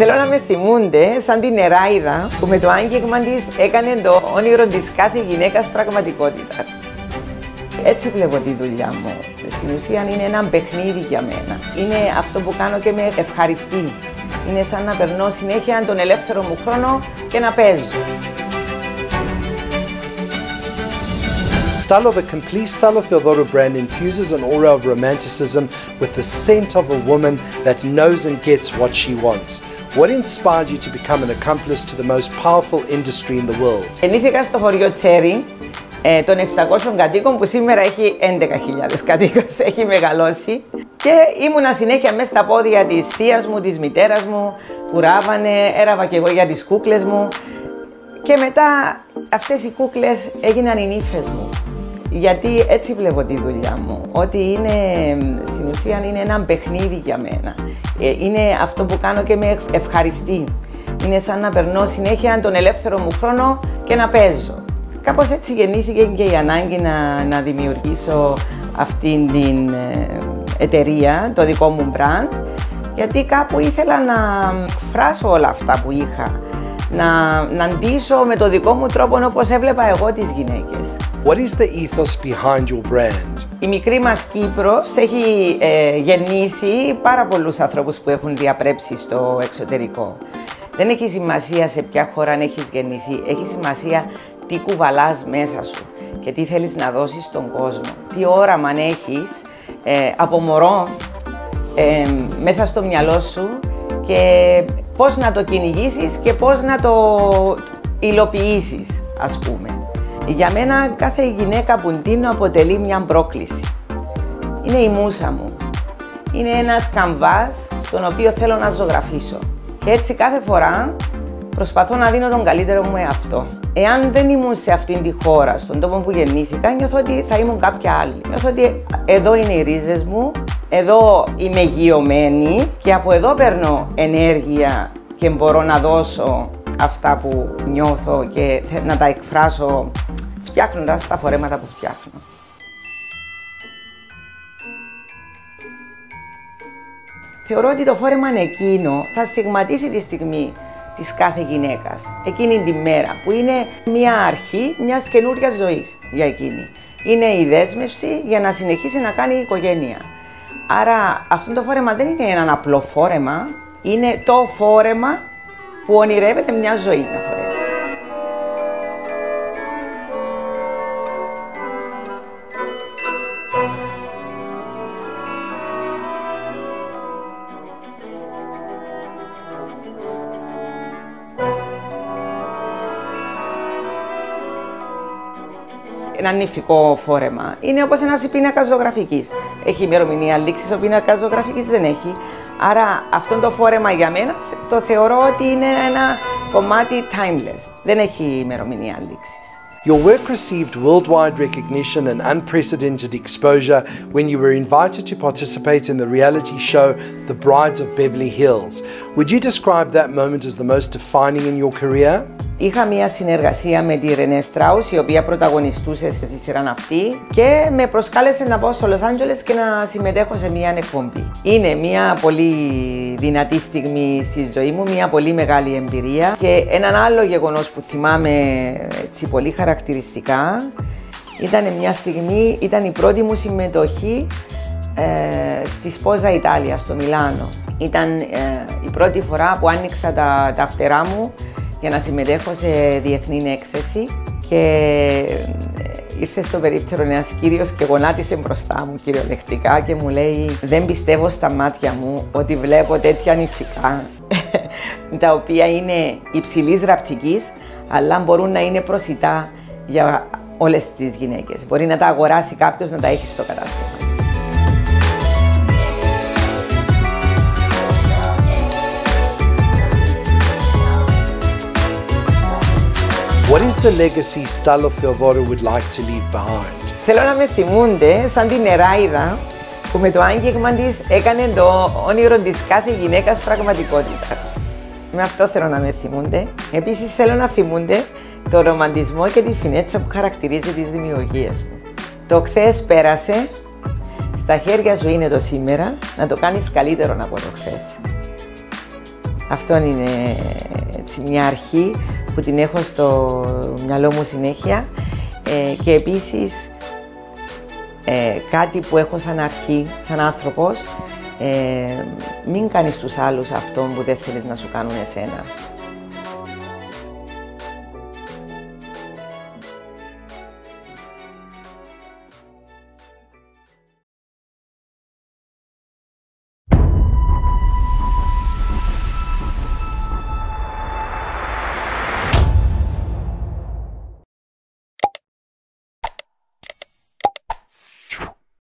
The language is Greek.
Θέλω να με θυμούνται σαν την Εράιδα που με το άγγιγμα της έκανε το όνειρο της κάθε γυναίκας πραγματικότητα. Έτσι βλέπω τη δουλειά μου. Στην ουσία είναι ένα παιχνίδι για μένα. Είναι αυτό που κάνω και με ευχαριστεί. Είναι σαν να περνώ συνέχεια τον ελεύθερο μου χρόνο και να παίζω. Stalo, the complete Stalo Theodoro brand infuses an aura of romanticism with the scent of a woman that knows and gets what she wants. What inspired you to become an accomplice to the most powerful industry in the world? Γεννήθηκα στο χωριό Τσέρι ε, των 700 κατοίκων που σήμερα έχει 11.000 κατοίκους, έχει μεγαλώσει και ήμουνα συνέχεια μέσα στα πόδια της θείας μου, της μητέρας μου που ράβανε, έραβα και εγώ για τις κούκλες μου και μετά αυτές οι κούκλες έγιναν οι νύφες μου γιατί έτσι βλέπω τη δουλειά μου, ότι είναι, στην ουσία είναι ένα παιχνίδι για μένα. Ε, είναι αυτό που κάνω και με ευχαριστεί. Είναι σαν να περνώ συνέχεια τον ελεύθερο μου χρόνο και να παίζω. Κάπως έτσι γεννήθηκε και η ανάγκη να, να δημιουργήσω αυτήν την ε, εταιρεία, το δικό μου brand, γιατί κάπου ήθελα να φράσω όλα αυτά που είχα, να, να αντίσω με το δικό μου τρόπο όπως έβλεπα εγώ τις γυναίκες. What is the ethos behind your brand? Η μικρή μας Κύπρος έχει ε, γεννήσει πάρα πολλούς ανθρώπους που έχουν διαπρέψει στο εξωτερικό. Δεν έχει σημασία σε ποια χώρα αν έχεις γεννηθεί. Έχει σημασία τι κουβαλάς μέσα σου και τι θέλεις να δώσεις στον κόσμο. Τι όραμα έχεις ε, από μωρό ε, μέσα στο μυαλό σου και πώς να το κυνηγήσεις και πώς να το υλοποιήσεις, ας πούμε. Για μένα κάθε γυναίκα που ντύνω αποτελεί μια πρόκληση. Είναι η μουσα μου. Είναι ένας καμβάς στον οποίο θέλω να ζωγραφίσω. Και έτσι κάθε φορά προσπαθώ να δίνω τον καλύτερο μου εαυτό. Εάν δεν ήμουν σε αυτήν τη χώρα, στον τόπο που γεννήθηκα, νιώθω ότι θα ήμουν κάποια άλλη. Νιώθω ότι εδώ είναι οι ρίζες μου, εδώ είμαι γειωμένη και από εδώ παίρνω ενέργεια και μπορώ να δώσω αυτά που νιώθω και να τα εκφράσω φτιάχνοντας τα φορέματα που φτιάχνω. Θεωρώ ότι το φόρεμα εκείνο θα στιγματίσει τη στιγμή της κάθε γυναίκας, εκείνη τη μέρα, που είναι μια αρχή μιας καινούργιας ζωής για εκείνη. Είναι η δέσμευση για να συνεχίσει να κάνει η οικογένεια. Άρα αυτό το φόρεμα δεν είναι ένα απλό φόρεμα, είναι το φόρεμα που ονειρεύεται μια ζωή να φορέσει. Ένα νηφικό φόρεμα. Είναι όπω ένα πίνακα ζωγραφική. Έχει ημερομηνία λήξη, ο πίνακα ζωγραφική δεν έχει. Άρα αυτό το φόρεμα για μένα το θεωρώ ότι είναι ένα κομμάτι timeless. Δεν έχει ημερομηνία λήξη. Your work received worldwide recognition and unprecedented exposure when you were invited to participate in the reality show The Brides of Beverly Hills. Would you describe that moment as the most defining in your career? Είχα μια συνεργασία με τη Ρενέ Στράους, η οποία πρωταγωνιστούσε στη σειρά αυτή και με προσκάλεσε να πάω στο Λος Άντζελες και να συμμετέχω σε μια εκπομπή. Είναι μια πολύ δυνατή στιγμή στη ζωή μου, μια πολύ μεγάλη εμπειρία και έναν άλλο γεγονός που θυμάμαι έτσι πολύ χαρακτηριστικά ήταν μια στιγμή, ήταν η πρώτη μου συμμετοχή ε, στη Σπόζα Ιτάλια, στο Μιλάνο. Ήταν ε, η πρώτη φορά που άνοιξα τα, τα φτερά μου για να συμμετέχω σε διεθνή έκθεση και ε, ήρθε στο περίπτερο ένας κύριος και γονάτισε μπροστά μου κυριολεκτικά και μου λέει: Δεν πιστεύω στα μάτια μου ότι βλέπω τέτοια νηφικά τα οποία είναι υψηλής ραπτικής, αλλά μπορούν να είναι προσιτά για όλες τις γυναίκες. Μπορεί να τα αγοράσει κάποιος να τα έχει στο κατάστημα. What is the legacy Stalo Theodoro would like to leave behind? Θέλω να με θυμούνται σαν την Εράιδα που με το άγγιγμα της έκανε το όνειρο της κάθε γυναίκας πραγματικότητα. Με αυτό θέλω να με θυμούνται. Επίσης θέλω να θυμούνται το ρομαντισμό και τη φινέτσα που χαρακτηρίζει τις δημιουργίες μου. Το χθες πέρασε, στα χέρια σου είναι το σήμερα, να το κάνεις καλύτερο από το χθες. Αυτό είναι έτσι, μια αρχή που την έχω στο μυαλό μου συνέχεια ε, και επίσης ε, κάτι που έχω σαν αρχή, σαν άνθρωπος, ε, μην κάνεις τους άλλους αυτό που δεν θέλεις να σου κάνουν εσένα.